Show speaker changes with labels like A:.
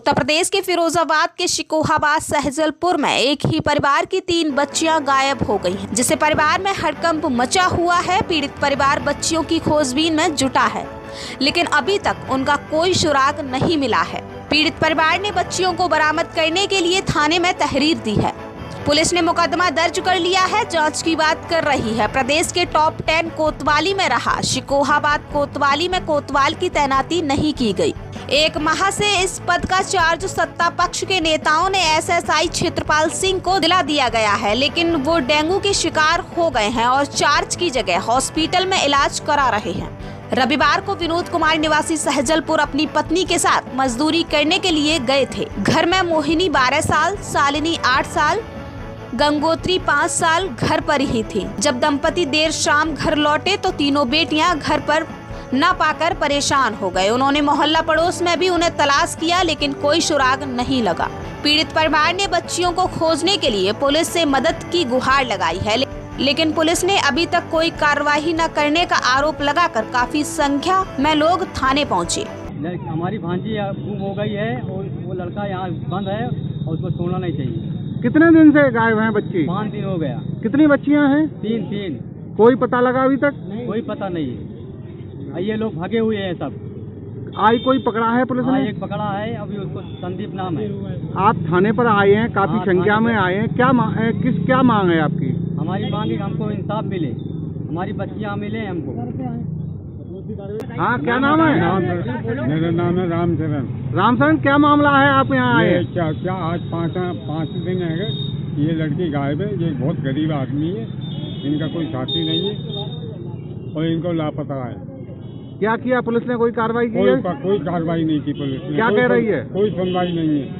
A: उत्तर प्रदेश के फिरोजाबाद के शिकोहाबाद सहजलपुर में एक ही परिवार की तीन बच्चियाँ गायब हो गई हैं, जिसे परिवार में हड़कंप मचा हुआ है। पीड़ित परिवार बच्चियों की खोजबीन में जुटा है, लेकिन अभी तक उनका कोई सुराग नहीं मिला है। पीड़ित परिवार ने बच्चियों को बरामद करने के लिए थाने में तहरीर दी है। पुलिस ने मुकदमा दर्ज कर लिया है, जाँच की बात कर रही है। प्रदेश के टॉप टेन कोतवाली में रहा। शिकोहाबाद कोतवाली में कोतवाल की तैनाती नहीं की गई। एक माह से इस पद का चार्ज सत्ता पक्ष के नेताओं ने एसएसआई क्षेत्रपाल सिंह को दिला दिया गया है, लेकिन वो डेंगू के शिकार हो गए हैं और चार्ज की जगह हॉस्पिटल में इलाज करा रहे हैं। रविवार को विनोद कुमार निवासी सहजलपुर अपनी पत्नी के साथ मजदूरी करने के लिए गए थे। घर में मोहिनी 12 साल, सालिनी 8 साल गंगोत्री पाँच साल घर पर ही थी। जब दंपति देर शाम घर लौटे तो तीनों बेटियाँ घर पर न पाकर परेशान हो गए। उन्होंने मोहल्ला पड़ोस में भी उन्हें तलाश किया, लेकिन कोई सुराग नहीं लगा। पीड़ित परिवार ने बच्चियों को खोजने के लिए पुलिस से मदद की गुहार लगाई है लेकिन पुलिस ने अभी तक कोई कार्रवाई न करने का आरोप लगाकर काफ़ी संख्या में लोग थाने पहुँचे।
B: हमारी भांजी गुम हो गई है और वो लड़का यहाँ बंद है और उसको छोड़ना नहीं चाहिए।
C: कितने दिन से गायब हैं बच्ची?
B: पाँच दिन हो गया।
C: कितनी बच्चियाँ हैं?
B: तीन तीन।
C: कोई पता लगा अभी तक?
B: कोई पता नहीं है। ये लोग भागे हुए हैं सब।
C: आई कोई पकड़ा है पुलिस
B: हाँ
C: ने?
B: एक पकड़ा है अभी उसको संदीप नाम है।
C: आप थाने पर आए हैं काफ़ी
B: हाँ,
C: संख्या में आए हैं। क्या किस क्या मांग है आपकी?
B: हमारी मांग है हमको इंसाफ मिले। हमारी बच्चियाँ मिले हमको।
C: हाँ क्या नाम है?
D: मेरा नाम है रामचरण।
C: रामचरण क्या मामला है? आप यहाँ आए।
D: क्या क्या आज पाँच पाँच दिन है ये लड़की गायब है ये बहुत गरीब आदमी है। इनका कोई साथी नहीं है और इनको लापता है।
C: क्या किया पुलिस ने? कोई कार्रवाई की
D: कोई कोई कार्रवाई नहीं की पुलिस ने।
C: क्या कह रही है?
D: कोई सुनवाई नहीं है।